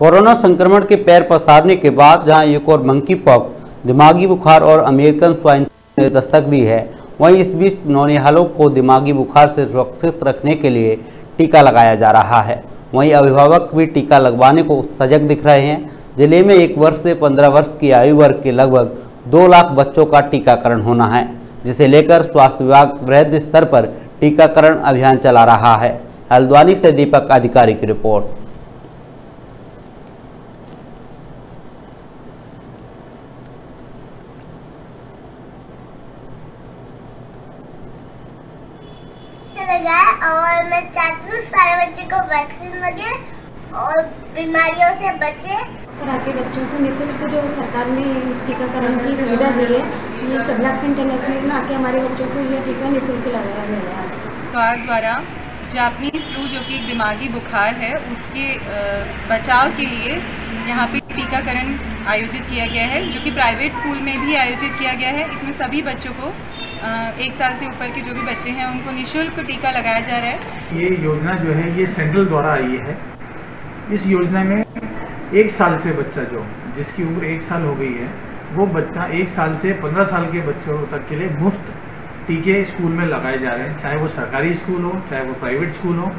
Corona संक्रमण के पैर पसारने के बाद जहाँ एक और मंकी पॉक दिमागी बुखार और अमेरिकन स्वाइन ने दस्तक दी है, वहीं इस बीच नौनिहालों को दिमागी बुखार से सुरक्षित रखने के लिए टीका लगाया जा रहा है। वहीं अभिभावक भी टीका लगवाने को सजग दिख रहे हैं। ज़िले में एक वर्ष से पंद्रह वर्ष की आयु वर्ग के लगभग दो लाख बच्चों का टीकाकरण होना है, जिसे लेकर स्वास्थ्य विभाग वृहद स्तर पर टीकाकरण अभियान चला रहा है। हल्द्वानी से दीपक अधिकारी की रिपोर्ट। चलेगा और मैं चाहती हूँ सारे बच्चों को वैक्सीन लगे और बीमारियों से बचे। के बच्चों को निःशुल्क जो सरकार ने टीकाकरण की सुविधा दी है ये कबलाक्स इंटरनेशनल में आके हमारे बच्चों को ये टीका निःशुल्क लगाया गया है आज। द्वारा जापनीज फ्लू जो कि एक दिमागी बुखार है उसके बचाव के लिए यहाँ पे टीकाकरण आयोजित किया गया है जो कि प्राइवेट स्कूल में भी आयोजित किया गया है। इसमें सभी बच्चों को एक साल से ऊपर के जो भी बच्चे हैं, उनको निशुल्क टीका लगाया जा रहा है। ये योजना जो है, ये सेंट्रल द्वारा आई है। इस योजना में एक साल से बच्चा जो, जिसकी उम्र एक साल हो गई है, वो बच्चा एक साल से पंद्रह साल के बच्चों तक के लिए मुफ़्त टीके स्कूल में लगाए जा रहे हैं। चाहे वो सरकारी स्कूल हो, चाहे वो प्राइवेट स्कूल हो।